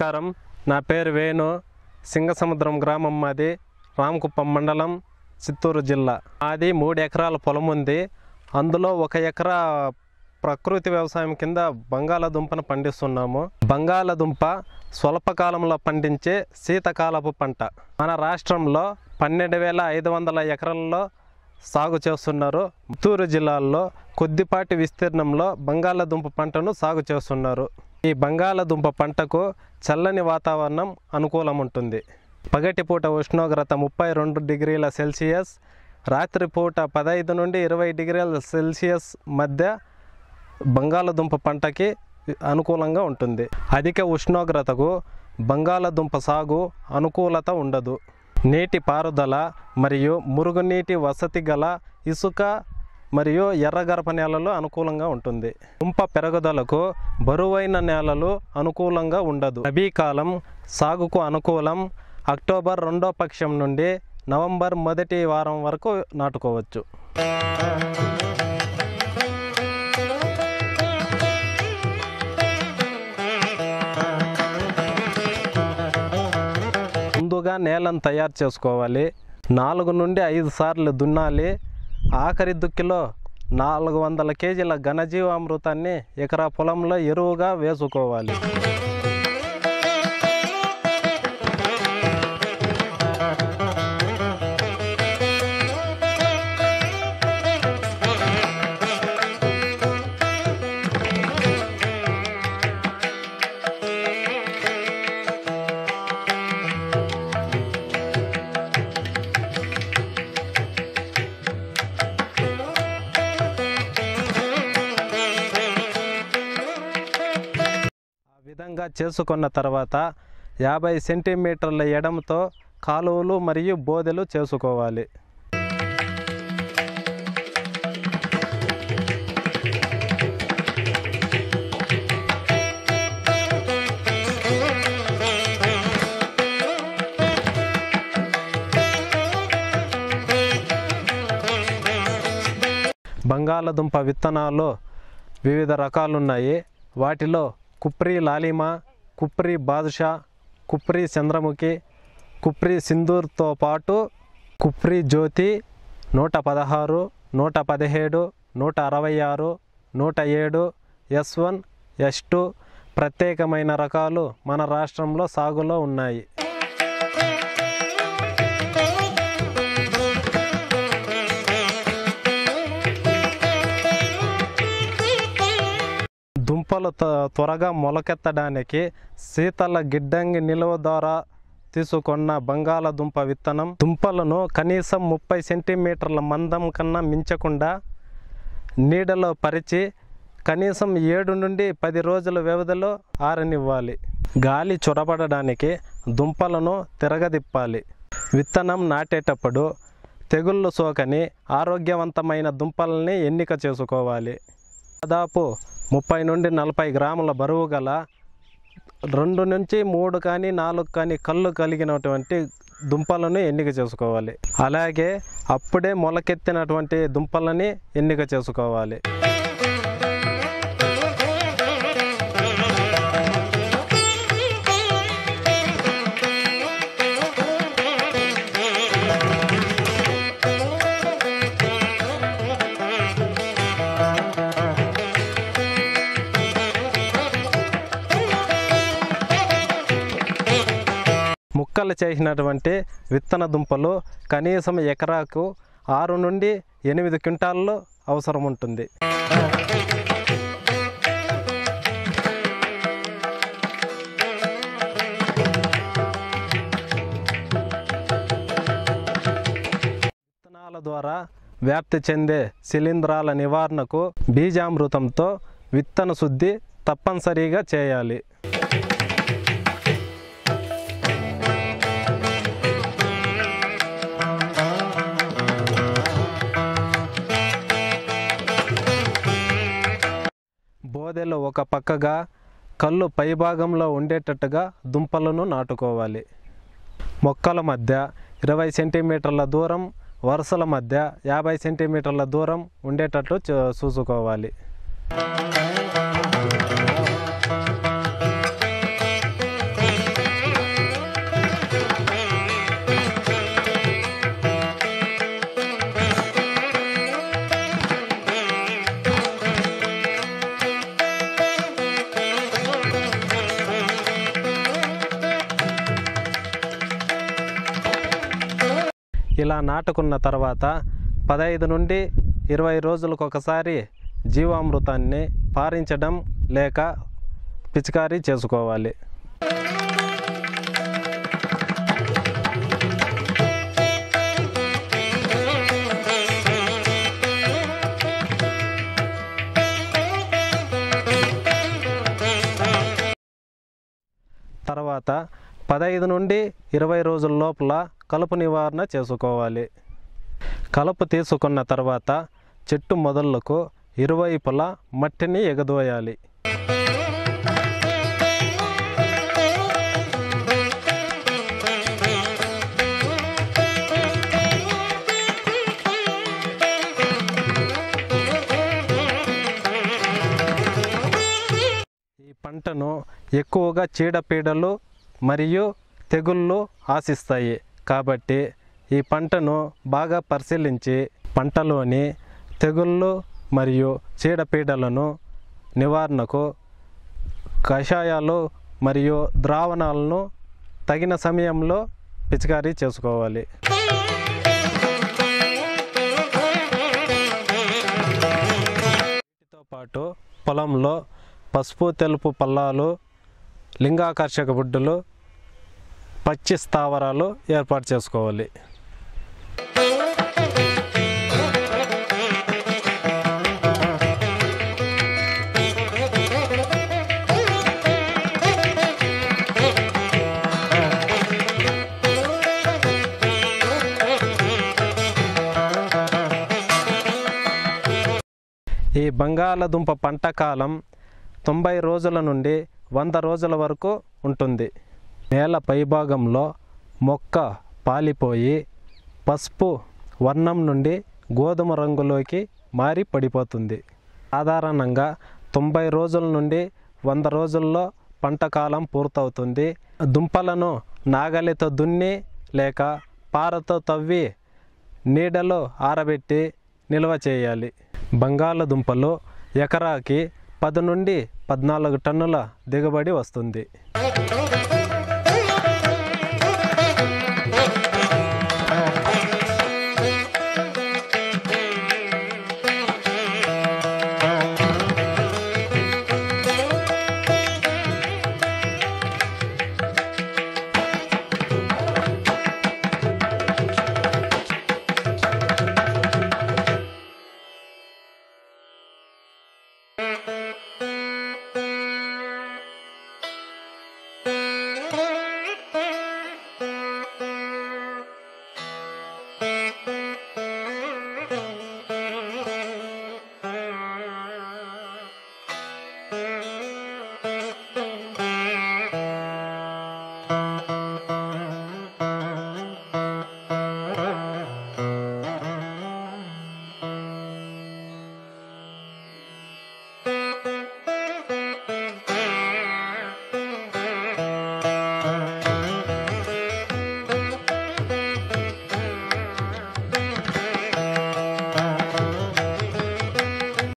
నమస్కారం. నా పేరు వేణు. సింగసముద్రం గ్రామం మాది. రామకుప్పం మండలం చిత్తూరు జిల్లా. మాది మూడు ఎకరాల పొలం ఉంది. అందులో ఒక ఎకరా ప్రకృతి వ్యవసాయం కింద బంగాళాదుంపను పండిస్తున్నాము. బంగాళాదుంప స్వల్పకాలంలో పండించే శీతకాలపు పంట. మన రాష్ట్రంలో పన్నెండు వేల ఐదు వందల ఎకరాల్లో సాగు చేస్తున్నారు. చిత్తూరు జిల్లాలో కొద్దిపాటి విస్తీర్ణంలో బంగాళాదుంప పంటను సాగు చేస్తున్నారు. ఈ బంగాళదుంప పంటకు చల్లని వాతావరణం అనుకూలం ఉంటుంది పగటిపూట ఉష్ణోగ్రత ముప్పై రెండు డిగ్రీల సెల్సియస్ రాత్రిపూట పదహైదు నుండి ఇరవై డిగ్రీల సెల్సియస్ మధ్య బంగాళదుంప పంటకి అనుకూలంగా ఉంటుంది. అధిక ఉష్ణోగ్రతకు బంగాళదుంప సాగు అనుకూలత ఉండదు. నీటి పారుదల మరియు మురుగునీటి వసతి గల ఇసుక మరియు ఎర్రగరప నేలలు అనుకూలంగా ఉంటుంది. దుంప పెరుగుదలకు బరువైన నేలలు అనుకూలంగా ఉండదు. రబీ కాలం సాగుకు అనుకూలం. అక్టోబర్ రెండో పక్షం నుండి నవంబర్ మొదటి వారం వరకు నాటుకోవచ్చు. ముందుగా నేలను తయారు చేసుకోవాలి. నాలుగు నుండి ఐదు సార్లు దున్నాలి. ఆఖరి దుక్కిలో నాలుగు వందల కేజీల ఘనజీవామృతాన్ని ఎకరా పొలంలో ఎరువుగా వేసుకోవాలి. విధంగా చేసుకున్న తర్వాత యాభై సెంటీమీటర్ల ఎడంతో కాలువలు మరియు బోదెలు చేసుకోవాలి. బంగాళదుంప విత్తనాలు వివిధ రకాలున్నాయి. వాటిలో కుప్రి లాలిమా కుప్రి బాదుషా కుప్రి చంద్రముఖి కుప్రి సింధూర్తో పాటు కుప్రి జ్యోతి నూట పదహారు నూట పదిహేడు నూట అరవై ఆరు నూట ఏడు ఎస్ వన్ ఎస్ టూ ప్రత్యేకమైన రకాలు మన రాష్ట్రంలో సాగులో ఉన్నాయి. దుంపలు త్వరగా మొలకెత్తడానికి శీతల గిడ్డంగి నిల్వ ద్వారా తీసుకున్న బంగాళాదుంప విత్తనం దుంపలను కనీసం ముప్పై సెంటీమీటర్ల మందం కన్నా మించకుండా నీడలో పరిచి కనీసం ఏడు నుండి పది రోజుల వ్యవధిలో ఆరనివ్వాలి. గాలి చొరబడడానికి దుంపలను తిరగదిప్పాలి. విత్తనం నాటేటప్పుడు తెగుళ్ళు సోకని ఆరోగ్యవంతమైన దుంపల్ని ఎన్నిక చేసుకోవాలి. దాదాపు ముప్పై నుండి నలభై గ్రాముల బరువు గల రెండు నుంచి మూడు కానీ నాలుగు కానీ కళ్ళు కలిగినటువంటి దుంపలను ఎన్నిక చేసుకోవాలి. అలాగే అప్పుడే మొలకెత్తినటువంటి దుంపలని ఎన్నిక చేసుకోవాలి. ముక్కలు చేసినటువంటి విత్తన దుంపలు కనీసం ఎకరాకు ఆరు నుండి ఎనిమిది క్వింటాల్లో అవసరం ఉంటుంది. విత్తనాల ద్వారా వ్యాప్తి చెందే శిలీంధ్రాల నివారణకు బీజామృతంతో విత్తన శుద్ధి తప్పనిసరిగా చేయాలి. బోదెలు ఒక పక్కగా కళ్ళు పైభాగంలో ఉండేటట్టుగా దుంపలను నాటుకోవాలి. మొక్కల మధ్య ఇరవై సెంటీమీటర్ల దూరం వరుసల మధ్య యాభై సెంటీమీటర్ల దూరం ఉండేటట్లు చూ- ఇలా నాటుకున్న తర్వాత పదహైదు నుండి ఇరవై రోజులకు ఒకసారి జీవామృతాన్ని పారించడం లేక పిచికారీ చేసుకోవాలి. పదహైదు నుండి ఇరవై రోజుల లోపల కలుపు నివారణ చేసుకోవాలి. కలుపు తీసుకున్న తర్వాత చెట్టు మొదళ్ళకు ఇరువైపులా మట్టిని ఎగదోయాలి. ఈ పంటను ఎక్కువగా చీడపీడలు మరియు తెగుళ్ళు ఆశిస్తాయి. కాబట్టి ఈ పంటను బాగా పరిశీలించి పంటలోని తెగుళ్ళు మరియు చీడపీడలను నివారణకు కషాయాలు మరియు ద్రావణాలను తగిన సమయంలో పిచికారీ చేసుకోవాలి. వీటితో పాటు పొలంలో పసుపు తెలుపు పల్లాలు లింగాకర్షక బుడ్డులు పచ్చి స్థావరాలు ఏర్పాటు చేసుకోవాలి. ఈ బంగాళదుంప పంట కాలం తొంభై రోజుల నుండి వంద రోజుల వరకు ఉంటుంది. నేల పైభాగంలో మొక్క పాలిపోయి పసుపు వర్ణం నుండి గోధుమ రంగులోకి మారి పడిపోతుంది. సాధారణంగా తొంభై రోజుల నుండి వంద రోజుల్లో పంట కాలం పూర్తవుతుంది. దుంపలను నాగలితో దున్ని లేక పారతో తవ్వి నీడలో ఆరబెట్టి నిల్వ చేయాలి. బంగాళదుంపలు ఎకరాకి పది నుండి పద్నాలుగు టన్నుల దిగుబడి వస్తుంది.